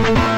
We'll be.